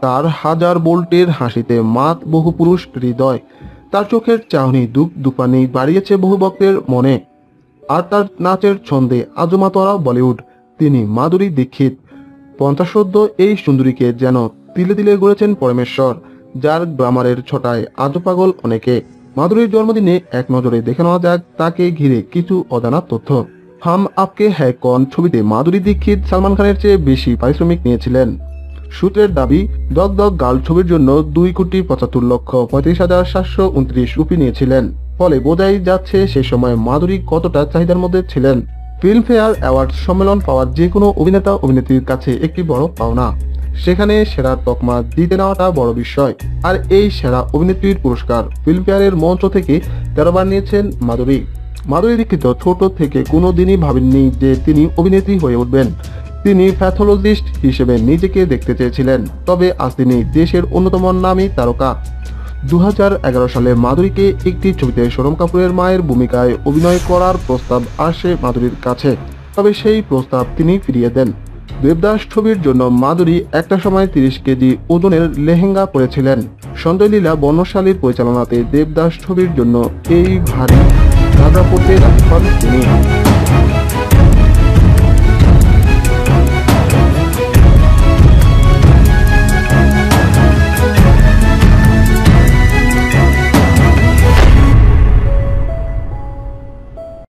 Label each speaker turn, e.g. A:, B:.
A: তার হাজার বোল্টের হাসিতে মাত বহু পুরুষ হৃদয়। তার চোখের চাহনি দুপ দুপানি বাড়িয়েছে বহু ভক্তের মনে। আর তার নাচের ছন্দে আজমাতরা বলিউড। তিনি মাধুরী দীক্ষিত। পঞ্চাশোদ্ধ এই সুন্দরীকে যেন তিলে তিলে গড়েছেন পরমেশ্বর, যার গ্রামারের ছটায় আজও পাগল অনেকে। মাধুরীর জন্মদিনে এক নজরে দেখে নেওয়া যাক তাকে ঘিরে কিছু অজানা তথ্য। হাম আপকে হ্যায় কন ছবিতে মাধুরী দীক্ষিত সালমান খানের চেয়ে বেশি পারিশ্রমিক নিয়েছিলেন। সূত্রের দাবি দগ দগ গার্ল ছবির জন্য দুই কোটি পঁচাত্তর লক্ষ পঁয়ত্রিশ হাজার সাতশো উনত্রিশ রুপি নিয়েছিলেন। ফলে বোঝাই যাচ্ছে সে সময় মাধুরী কতটা চাহিদার মধ্যে ছিলেন। ফিল্মফেয়ার অ্যাওয়ার্ড সম্মেলন পাওয়ার যে কোনো অভিনেতা অভিনেত্রীর কাছে একটি বড় পাওনা। সেখানে সেরা তকমা জিতে নেওয়াটা বড় বিষয়। আর এই সেরা অভিনেত্রীর পুরস্কার ফিল্মফেয়ারের মঞ্চ থেকে তেরোবার নিয়েছেন মাধুরী। মাধুরী দীক্ষিত ছোট থেকে কোনো দিনই ভাবেননি যে তিনি অভিনেত্রী হয়ে উঠবেন। তিনি প্যাথোলজিস্ট হিসেবে নিজেকে দেখতে চেয়েছিলেন, তবে আজ তিনি দেশের অন্যতম নামী তারকা। দু হাজার এগারো সালে মাধুরীকে একটি ছবিতে সোনম কাপুরের মায়ের ভূমিকায় অভিনয় করার প্রস্তাব আসে মাধুরীর কাছে, তবে সেই প্রস্তাব তিনি ফিরিয়ে দেন। দেবদাস ছবির জন্য মাধুরী একটা সময় তিরিশ কেজি ওজনের লেহেঙ্গা পরেছিলেন। সঞ্জয় লীলা বর্ণশালীর পরিচালনাতে দেবদাস ছবির জন্য এই ভারী ঢাকা পড়তে তিনি।